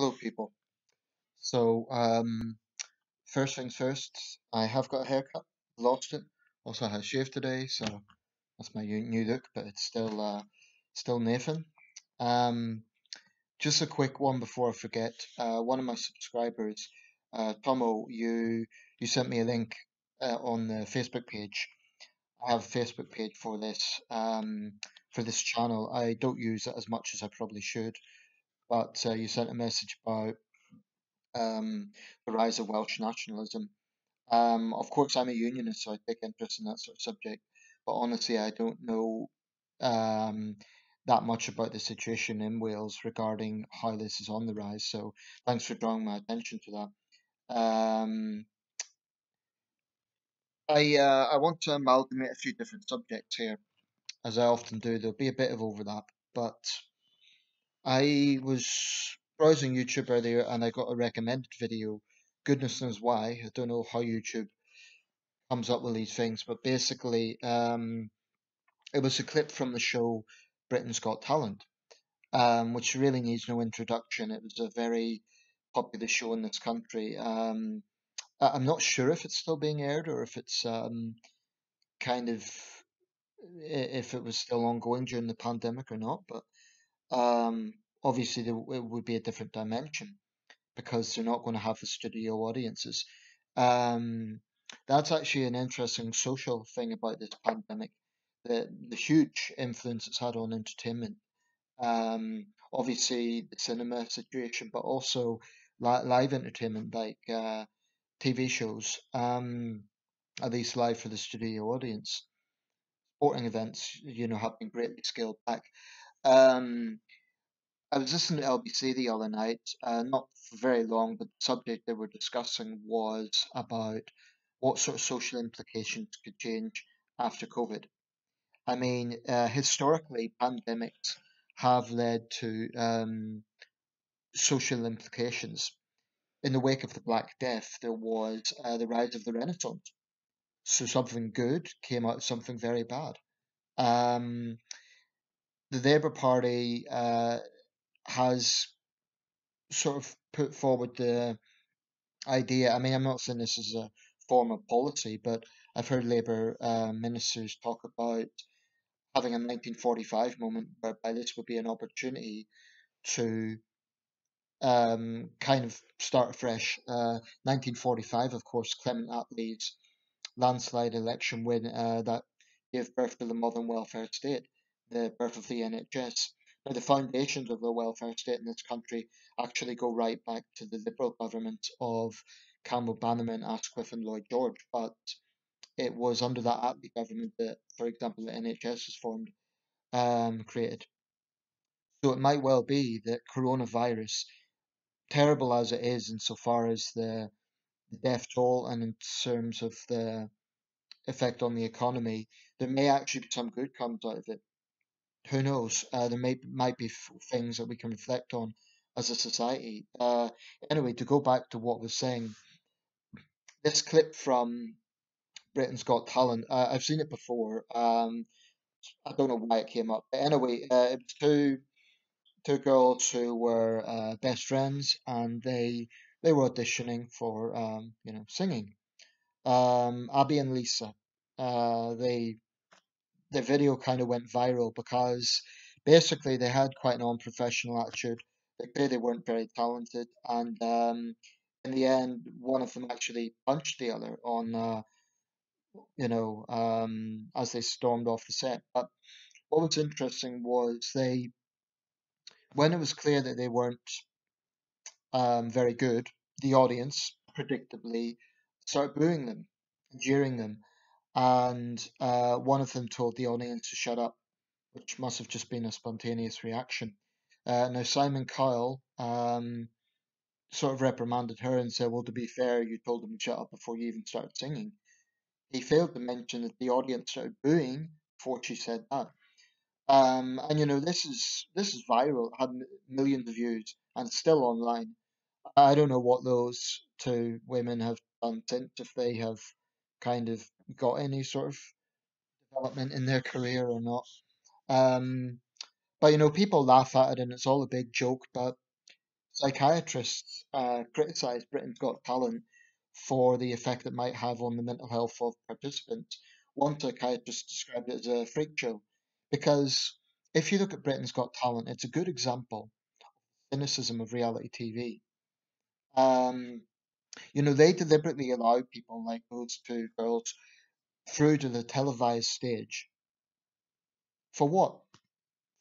Hello, people. So, um, first things first, I have got a haircut. Lost it. Also, I had a shave today, so that's my new look, but it's still, uh, still Nathan. Um, just a quick one before I forget. Uh, one of my subscribers, uh, Tomo, you you sent me a link uh, on the Facebook page. I have a Facebook page for this um, for this channel. I don't use it as much as I probably should, but uh, you sent a message about um, the rise of Welsh nationalism. Um, of course, I'm a unionist, so I take interest in that sort of subject. But honestly, I don't know um, that much about the situation in Wales regarding how this is on the rise. So thanks for drawing my attention to that. Um, I uh, I want to amalgamate a few different subjects here, as I often do. There'll be a bit of overlap, but I was browsing YouTube earlier and I got a recommended video. Goodness knows why. I don't know how YouTube comes up with these things, but basically, um, it was a clip from the show Britain's Got Talent, um, which really needs no introduction. It was a very popular show in this country. Um, I'm not sure if it's still being aired or if it's um, kind of if it was still ongoing during the pandemic or not, but um, obviously there, it would be a different dimension because they're not going to have the studio audiences. Um, that's actually an interesting social thing about this pandemic, the the huge influence it's had on entertainment. Um, obviously the cinema situation, but also li live entertainment like uh, TV shows, um, at least live for the studio audience. Sporting events, you know, have been greatly scaled back. Um, I was listening to LBC the other night, uh, not for very long, but the subject they were discussing was about what sort of social implications could change after COVID. I mean, uh, historically, pandemics have led to um, social implications. In the wake of the Black Death, there was uh, the rise of the Renaissance. So something good came out of something very bad. Um, the Labour Party uh, has sort of put forward the idea. I mean, I'm not saying this is a form of policy, but I've heard Labour uh, ministers talk about having a 1945 moment whereby this would be an opportunity to um, kind of start afresh. Uh, 1945, of course, Clement Attlee's landslide election win uh, that gave birth to the modern welfare state, the birth of the NHS. Now, the foundations of the welfare state in this country actually go right back to the Liberal government of Campbell Bannerman, Asquith, and Lloyd George, but it was under that Attlee government that, for example, the NHS was formed, um, created. So it might well be that coronavirus, terrible as it is insofar as the, the death toll and in terms of the effect on the economy, there may actually be some good comes out of it. Who knows? Uh, there may might be things that we can reflect on as a society. Uh, anyway, to go back to what was saying, this clip from Britain's Got Talent, uh, I've seen it before. Um, I don't know why it came up, but anyway, uh, it was two two girls who were uh, best friends, and they they were auditioning for um, you know singing. Um, Abby and Lisa, uh, they the video kind of went viral because basically they had quite an unprofessional attitude. They clearly weren't very talented, and um, in the end, one of them actually punched the other on, uh, you know, um, as they stormed off the set. But what was interesting was they, when it was clear that they weren't um, very good, the audience predictably started booing them, jeering them, and uh, one of them told the audience to shut up, which must have just been a spontaneous reaction. Uh, now Simon Cowell um, sort of reprimanded her and said, "Well, to be fair, you told them to shut up before you even started singing." He failed to mention that the audience started booing before she said that. Um, and you know this is this is viral, had millions of views, and still online. I don't know what those two women have done since, if they have kind of got any sort of development in their career or not. Um, but you know, people laugh at it and it's all a big joke. But psychiatrists uh, criticise Britain's Got Talent for the effect it might have on the mental health of participants. One psychiatrist described it as a freak show because if you look at Britain's Got Talent, it's a good example of cynicism of reality TV. Um, you know, they deliberately allow people like those two girls through to the televised stage. For what?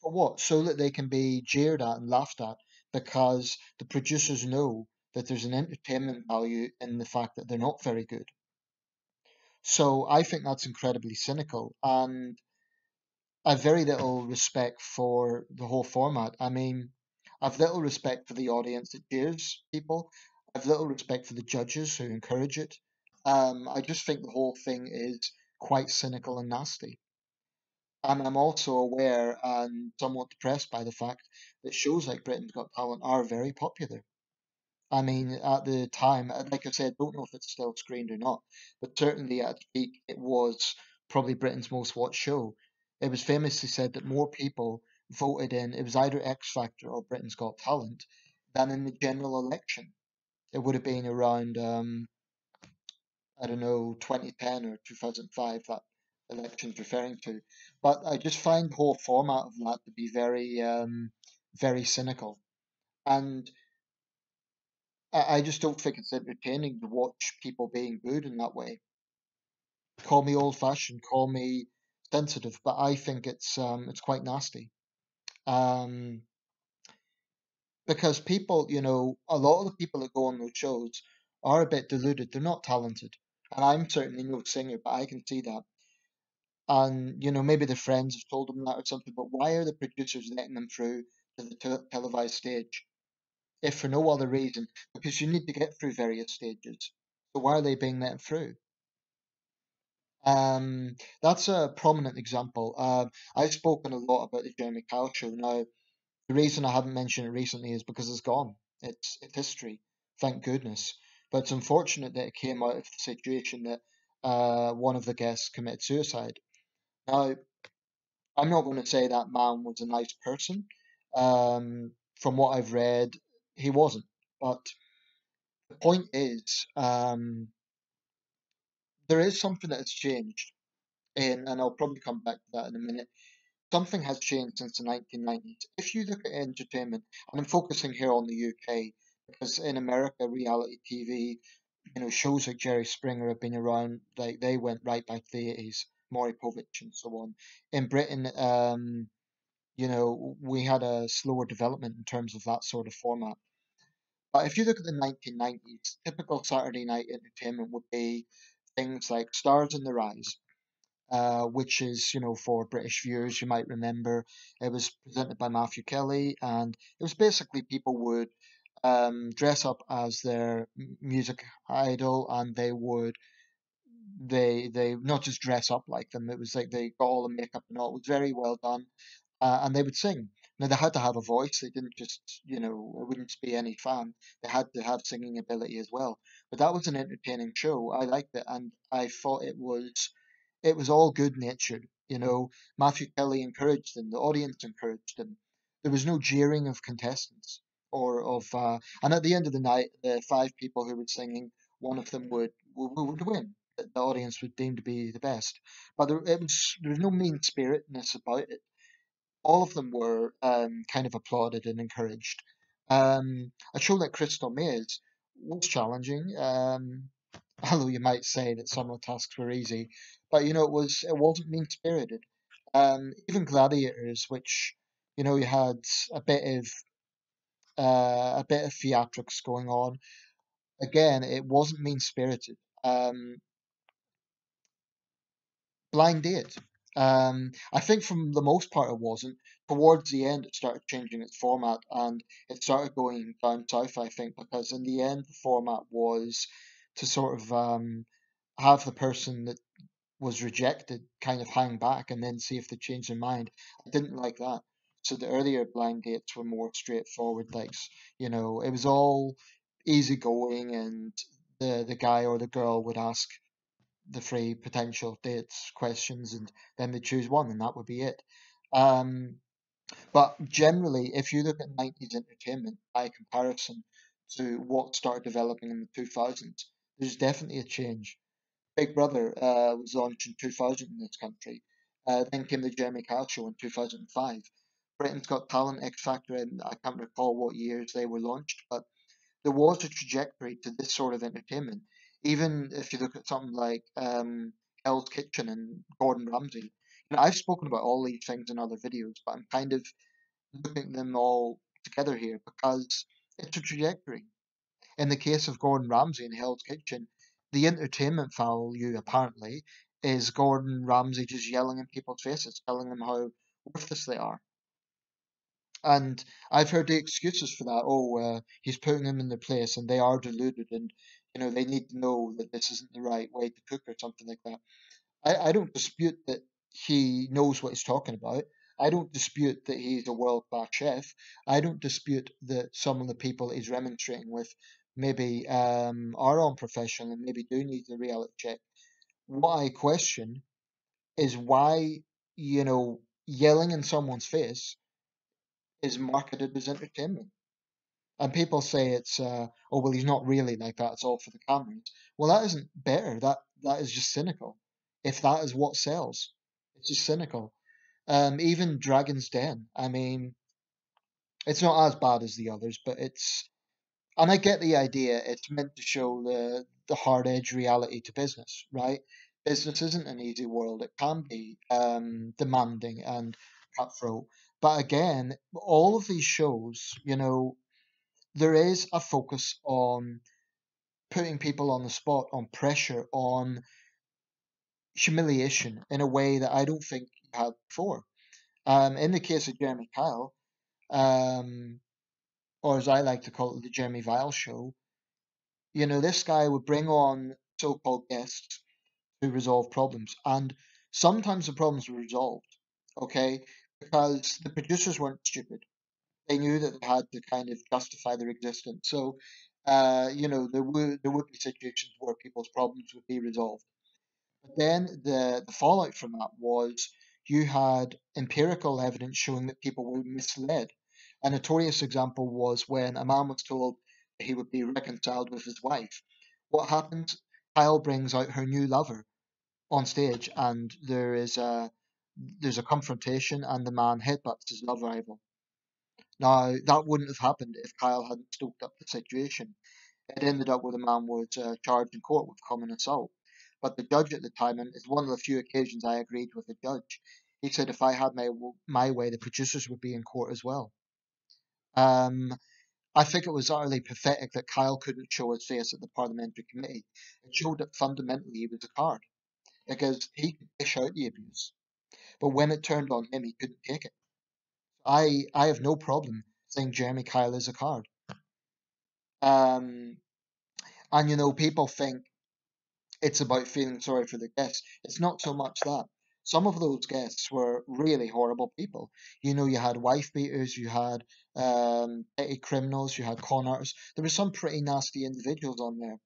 For what? So that they can be jeered at and laughed at because the producers know that there's an entertainment value in the fact that they're not very good. So I think that's incredibly cynical and I've very little respect for the whole format. I mean, I've little respect for the audience that cheers people. I've little respect for the judges who encourage it. Um, I just think the whole thing is quite cynical and nasty. And I'm also aware and somewhat depressed by the fact that shows like Britain's Got Talent are very popular. I mean, at the time, uh, like I said, don't know if it's still screened or not, but certainly at its peak, it was probably Britain's most watched show. It was famously said that more people voted in, it was either X Factor or Britain's Got Talent, than in the general election. It would have been around, um, I don't know, 2010 or 2005 that election's referring to. But I just find the whole format of that to be very, um, very cynical. And I, I just don't think it's entertaining to watch people being booed in that way. Call me old fashioned, call me sensitive, but I think it's um, it's quite nasty. Um, because people, you know, a lot of the people that go on those shows are a bit deluded. They're not talented, and I'm certainly no singer, but I can see that. And you know, maybe their friends have told them that or something. But why are the producers letting them through to the te- televised stage? if for no other reason, because you need to get through various stages. So why are they being let through? Um, that's a prominent example. Uh, I've spoken a lot about the Jeremy Kyle show. Now, the reason I haven't mentioned it recently is because it's gone. It's, it's history, thank goodness. But it's unfortunate that it came out of the situation that uh, one of the guests committed suicide. Now, I'm not going to say that man was a nice person. Um, from what I've read, he wasn't. But the point is, um, there is something that has changed, and, and I'll probably come back to that in a minute. Something has changed since the 1990s. If you look at entertainment, and I'm focusing here on the UK, because in America, reality TV, you know, shows like Jerry Springer have been around, like they went right back to the 80s, Maury Povich and so on. In Britain, um, you know, we had a slower development in terms of that sort of format. But if you look at the 1990s, typical Saturday night entertainment would be things like Stars in Their Eyes, uh, which is, you know, for British viewers, you might remember it was presented by Matthew Kelly, and it was basically people would um, dress up as their music idol, and they would they they not just dress up like them. It was like they got all the makeup and all. It was very well done, uh, and they would sing. Now they had to have a voice. They didn't just, you know, it wouldn't be any fan. They had to have singing ability as well. But that was an entertaining show. I liked it, and I thought it was, it was all good natured. You know, Matthew Kelly encouraged them. The audience encouraged them. There was no jeering of contestants or of, uh, and at the end of the night, the five people who were singing, one of them would would, would win. The audience would deem to be the best. But there, it was there was no mean spiritedness about it all of them were um, kind of applauded and encouraged. Um, a show like Crystal Maze was challenging, um, although you might say that some of the tasks were easy, but you know it was it wasn't mean spirited. Um, even Gladiators, which you know you had a bit of uh, a bit of theatrics going on. Again, it wasn't mean spirited. Um, Blind Date um, I think from the most part it wasn't. Towards the end, it started changing its format and it started going down south, I think, because in the end, the format was to sort of um, have the person that was rejected kind of hang back and then see if they change their mind. I didn't like that. So the earlier blind dates were more straightforward, like, you know, it was all easygoing and the, the guy or the girl would ask the three potential dates questions and then they choose one and that would be it. Um, But generally, if you look at 90s entertainment by comparison to what started developing in the 2000s, there's definitely a change. Big Brother uh, was launched in 2000 in this country. Uh, then came the Jeremy Kyle show in 2005. Britain's Got Talent, X Factor, and I can't recall what years they were launched, but there was a trajectory to this sort of entertainment. Even if you look at something like um, Hell's Kitchen and Gordon Ramsay, and I've spoken about all these things in other videos, but I'm kind of looking at them all together here because it's a trajectory. In the case of Gordon Ramsay in Hell's Kitchen, the entertainment value apparently is Gordon Ramsay just yelling in people's faces, telling them how worthless they are. And I've heard the excuses for that. Oh, uh, he's putting them in their place, and they are deluded, and you know they need to know that this isn't the right way to cook or something like that. I, I don't dispute that he knows what he's talking about. I don't dispute that he's a world class chef. I don't dispute that some of the people he's remonstrating with maybe um, are unprofessional and maybe do need the reality check. What I question is why, you know, yelling in someone's face is marketed as entertainment. And people say it's, uh, oh, well, he's not really like that. It's all for the cameras. Well, that isn't better. That That is just cynical. If that is what sells, it's just cynical. Um, even Dragon's Den. I mean, it's not as bad as the others, but it's and I get the idea. It's meant to show the the hard edge reality to business, right? Business isn't an easy world. It can be um, demanding and cutthroat. But again, all of these shows, you know, there is a focus on putting people on the spot, on pressure, on humiliation in a way that I don't think you had before. Um, in the case of Jeremy Kyle, um, or as I like to call it, the Jeremy Vile show, you know, this guy would bring on so called guests to resolve problems. And sometimes the problems were resolved, okay, because the producers weren't stupid. They knew that they had to kind of justify their existence. So, uh, you know, there would there would be situations where people's problems would be resolved. But then the, the fallout from that was you had empirical evidence showing that people were misled. A notorious example was when a man was told he would be reconciled with his wife. What happens? Kyle brings out her new lover on stage, and there is a there's a confrontation, and the man headbutts his love rival. Now that wouldn't have happened if Kyle hadn't stoked up the situation. It ended up where the man was uh, charged in court with common assault. But the judge at the time, and it's one of the few occasions I agreed with the judge, he said if I had my my way, the producers would be in court as well. Um, I think it was utterly pathetic that Kyle couldn't show his face at the parliamentary committee. It showed that fundamentally he was a card because he could dish out the abuse, but when it turned on him, he couldn't take it. I I have no problem saying Jeremy Kyle is a card. Um, and you know, people think it's about feeling sorry for the guests. It's not so much that. Some of those guests were really horrible people. You know, you had wife beaters, you had um, petty criminals, you had con artists. There were some pretty nasty individuals on there.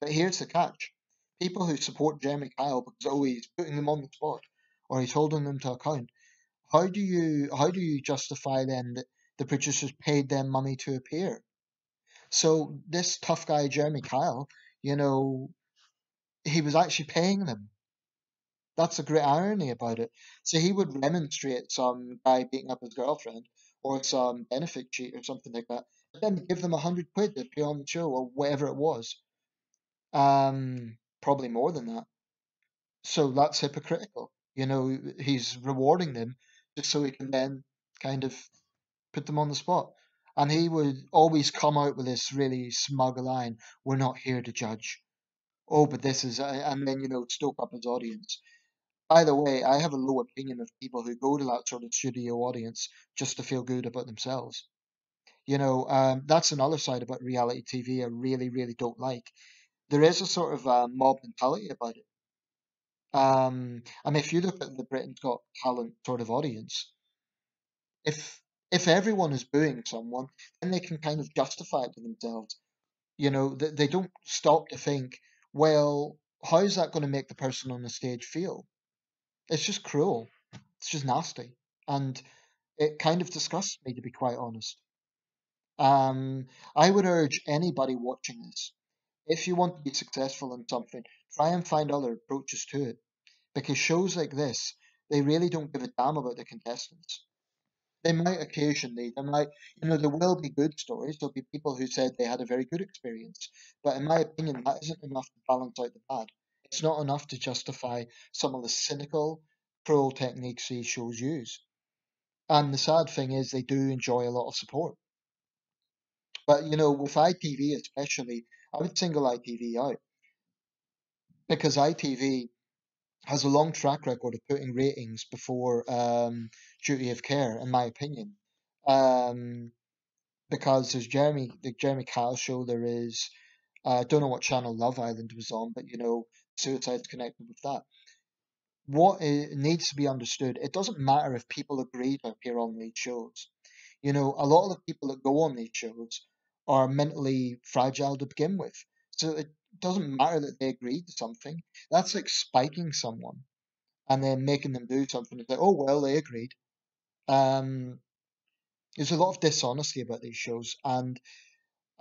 But here's the catch people who support Jeremy Kyle because oh he's putting them on the spot or he's holding them to account. How do you how do you justify then that the producers paid them money to appear? So this tough guy Jeremy Kyle, you know, he was actually paying them. That's the great irony about it. So he would remonstrate some guy beating up his girlfriend or some benefit cheat or something like that, but then give them a hundred quid to appear on the show or whatever it was. Um, probably more than that. So that's hypocritical. You know, he's rewarding them just so he can then kind of put them on the spot. And he would always come out with this really smug line, we're not here to judge. Oh, but this is, and then, you know, stoke up his audience. By the way, I have a low opinion of people who go to that sort of studio audience just to feel good about themselves. You know, um, that's another side about reality TV I really, really don't like. There is a sort of uh, mob mentality about it. Um, I mean, if you look at the Britain's Got Talent sort of audience, if if everyone is booing someone, then they can kind of justify it to themselves. You know, they, they don't stop to think, well, how is that going to make the person on the stage feel? It's just cruel. It's just nasty. And it kind of disgusts me, to be quite honest. Um, I would urge anybody watching this, if you want to be successful in something, try and find other approaches to it. Because shows like this, they really don't give a damn about the contestants. They might occasionally, they might, you know, there will be good stories. There'll be people who said they had a very good experience. But in my opinion, that isn't enough to balance out the bad. It's not enough to justify some of the cynical, cruel techniques these shows use. And the sad thing is, they do enjoy a lot of support. But you know, with ITV especially, I would single ITV out because ITV has a long track record of putting ratings before um, duty of care, in my opinion. Um, because there's Jeremy, the Jeremy Kyle show. There is, I don't know what channel Love Island was on, but you know, Suicide's connected with that. What needs to be understood, it doesn't matter if people agree to appear on these shows. You know, a lot of the people that go on these shows are mentally fragile to begin with. So it doesn't matter that they agreed to something. That's like spiking someone and then making them do something. It's like, oh well, they agreed. Um, there's a lot of dishonesty about these shows, and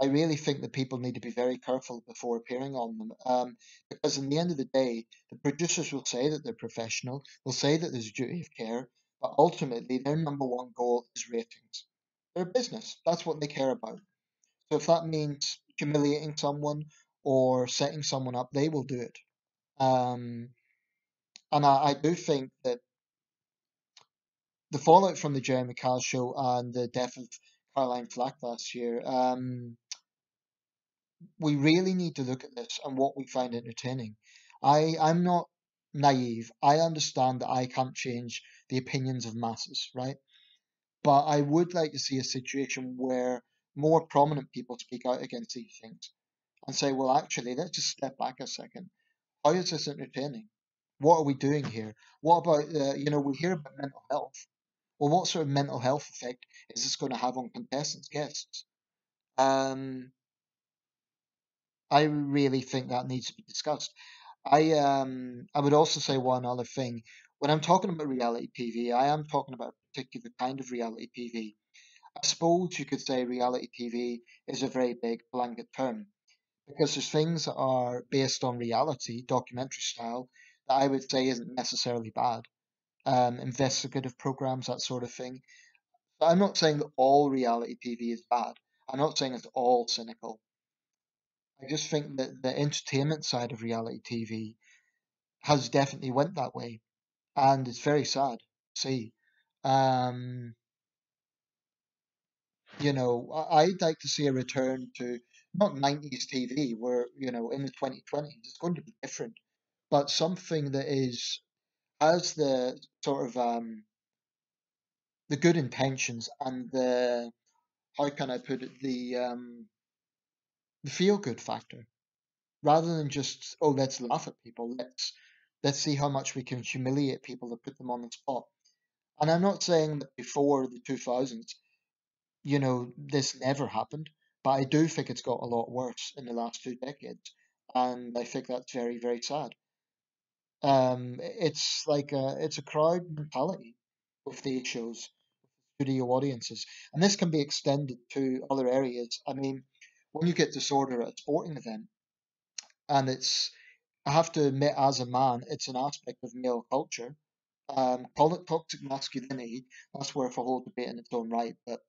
I really think that people need to be very careful before appearing on them. Um, because in the end of the day, the producers will say that they're professional, they'll say that there's a duty of care, but ultimately their number one goal is ratings. They're a business. That's what they care about. So if that means humiliating someone or setting someone up, they will do it. Um, and I, I do think that the fallout from the Jeremy Kyle show and the death of Caroline Flack last year, um, we really need to look at this and what we find entertaining. I, I'm not naive. I understand that I can't change the opinions of masses, right? But I would like to see a situation where more prominent people speak out against these things and say, well, actually, let's just step back a second. How is this entertaining? What are we doing here? What about, uh, you know, we hear about mental health. Well, what sort of mental health effect is this going to have on contestants, guests? Um, I really think that needs to be discussed. I um I would also say one other thing. When I'm talking about reality TV, I am talking about a particular kind of reality TV. I suppose you could say reality TV is a very big blanket term because there's things that are based on reality, documentary style, that I would say isn't necessarily bad. Um, investigative programs, that sort of thing. But I'm not saying that all reality TV is bad. I'm not saying it's all cynical. I just think that the entertainment side of reality TV has definitely went that way, and it's very sad to see. Um, you know, I'd like to see a return to not 90s TV where, you know, in the 2020s it's going to be different, but something that is has the sort of um the good intentions and the how can I put it the um the feel good factor rather than just oh let's laugh at people let's let's see how much we can humiliate people to put them on the spot and I'm not saying that before the 2000s you know, this never happened, but I do think it's got a lot worse in the last two decades, and I think that's very, very sad. Um, it's like a it's a crowd mentality with these shows, studio audiences, and this can be extended to other areas. I mean, when you get disorder at a sporting event, and it's I have to admit, as a man, it's an aspect of male culture. Um, call it toxic masculinity. That's worth a whole debate in its own right, but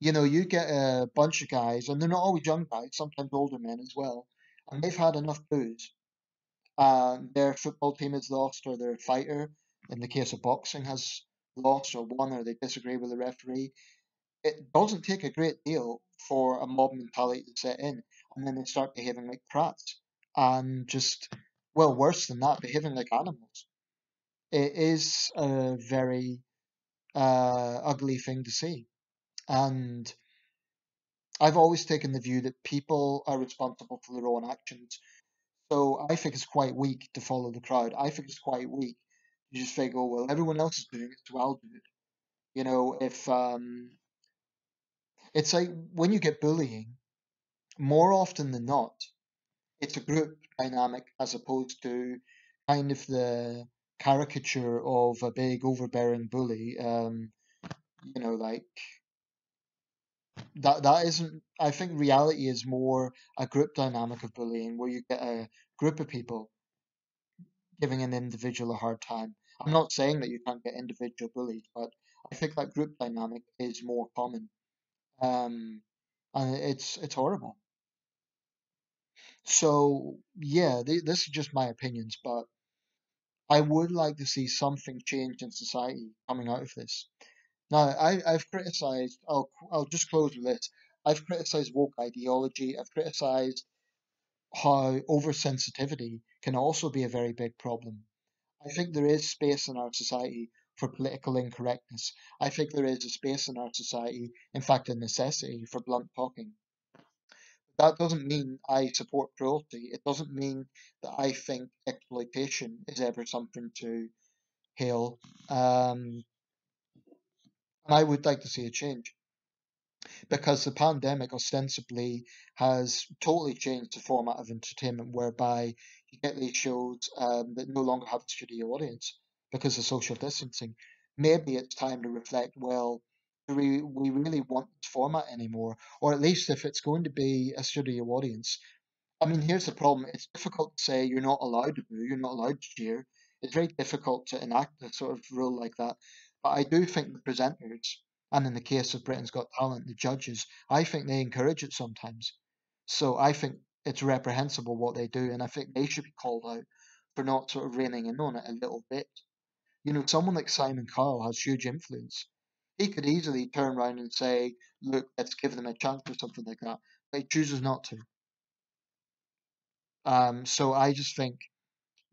you know, you get a bunch of guys, and they're not always young guys, sometimes older men as well, and they've had enough booze. And their football team has lost, or their fighter, in the case of boxing, has lost or won, or they disagree with the referee. It doesn't take a great deal for a mob mentality to set in, and then they start behaving like prats, and just, well, worse than that, behaving like animals. It is a very uh, ugly thing to see. And I've always taken the view that people are responsible for their own actions. So I think it's quite weak to follow the crowd. I think it's quite weak to just think, oh, well, everyone else is doing it, so I'll do it. You know, if um, it's like when you get bullying, more often than not, it's a group dynamic as opposed to kind of the caricature of a big overbearing bully. Um, you know, like that that isn't I think reality is more a group dynamic of bullying where you get a group of people giving an individual a hard time. I'm not saying that you can't get individual bullied, but I think that group dynamic is more common. Um, and it's it's horrible. So yeah, th- this is just my opinions, but I would like to see something change in society coming out of this. Now, I, I've criticized. I'll I'll just close with this. I've criticized woke ideology. I've criticized how oversensitivity can also be a very big problem. I think there is space in our society for political incorrectness. I think there is a space in our society, in fact, a necessity for blunt talking. That doesn't mean I support cruelty. It doesn't mean that I think exploitation is ever something to hail. Um, and I would like to see a change because the pandemic ostensibly has totally changed the format of entertainment whereby you get these shows um, that no longer have a studio audience because of social distancing. Maybe it's time to reflect well, do we, we really want this format anymore? Or at least if it's going to be a studio audience. I mean, here's the problem it's difficult to say you're not allowed to boo, you're not allowed to cheer. It's very difficult to enact a sort of rule like that. But I do think the presenters, and in the case of Britain's Got Talent, the judges, I think they encourage it sometimes. So I think it's reprehensible what they do, and I think they should be called out for not sort of reining in on it a little bit. You know, someone like Simon Cowell has huge influence. He could easily turn around and say, look, let's give them a chance or something like that. But he chooses not to. Um, so I just think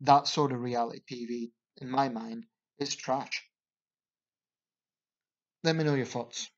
that sort of reality TV, in my mind, is trash. Let me know your thoughts.